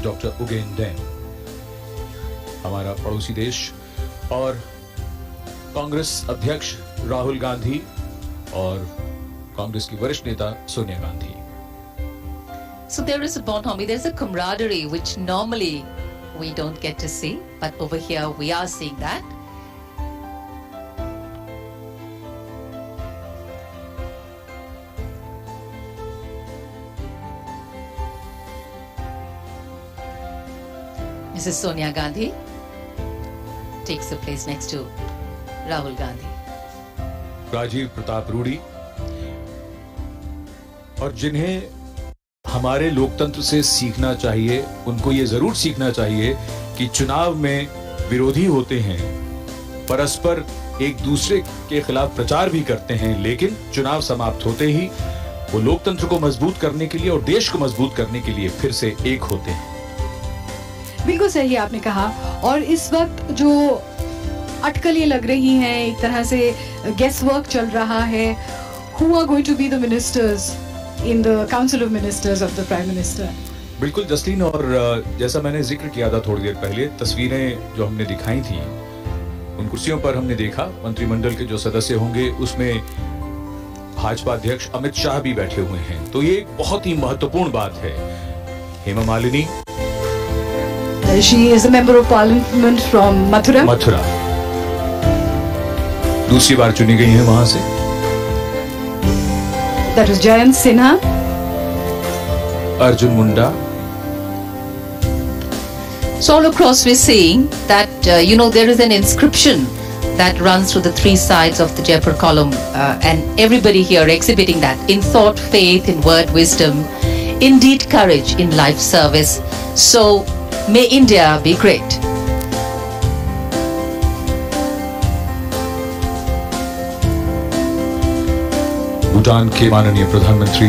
यानी doctor Ugen Dan हमारा पड़ोसी देश और कांग्रेस अध्यक्ष राहुल गांधी और कांग्रेस की वरिष्ठ नेता Sonia Gandhi So there is a bonhomie, there's a camaraderie which normally we don't get to see, but over here we are seeing that. Mrs. Sonia Gandhi takes the place next to Rahul Gandhi. Rajiv Pratap Rudy और जिन्हें हमारे लोकतंत्र से सीखना चाहिए, उनको ये ज़रूर सीखना चाहिए कि चुनाव में विरोधी होते हैं, परस्पर एक दूसरे के खिलाफ प्रचार भी करते हैं, लेकिन चुनाव समाप्त होते ही वो लोकतंत्र को मज़बूत करने के लिए और देश को मज़बूत करने के लिए फिर से एक होते हैं बिल्कुल सही आपने कहा। और इस वक्त जो अटकलें लग रही हैं, एक तरह से गेस वर्क चल रहा है who are going to be the ministers in the council of ministers of the prime minister बिल्कुल जस्टिन और जैसा मैंने ज़िक्र किया था थोड़ी देर पहले, तस्वीरें जो हमने दिखाई थी, उन कुर्सियों पर हमने देखा, मंत्रिमंडल के जो सदस्य होंगे, उसमें भाजपा अध्यक्ष अमित शाह भी बैठे हुए हैं। तो ये बहुत ही महत्वपूर्ण बात है। Hema Malini She is a member of parliament from Mathura Mathura दूसरी बार चुनी गई हैं वहां से that is Jayant Sinha Arjun Munda So all across we're seeing that uh, you know there is an inscription that runs through the three sides of the Jaipur column, uh, and everybody here exhibiting that in thought, faith, in word, wisdom, indeed courage in life service. So may India be great. Bhutan के माननीय प्रधानमंत्री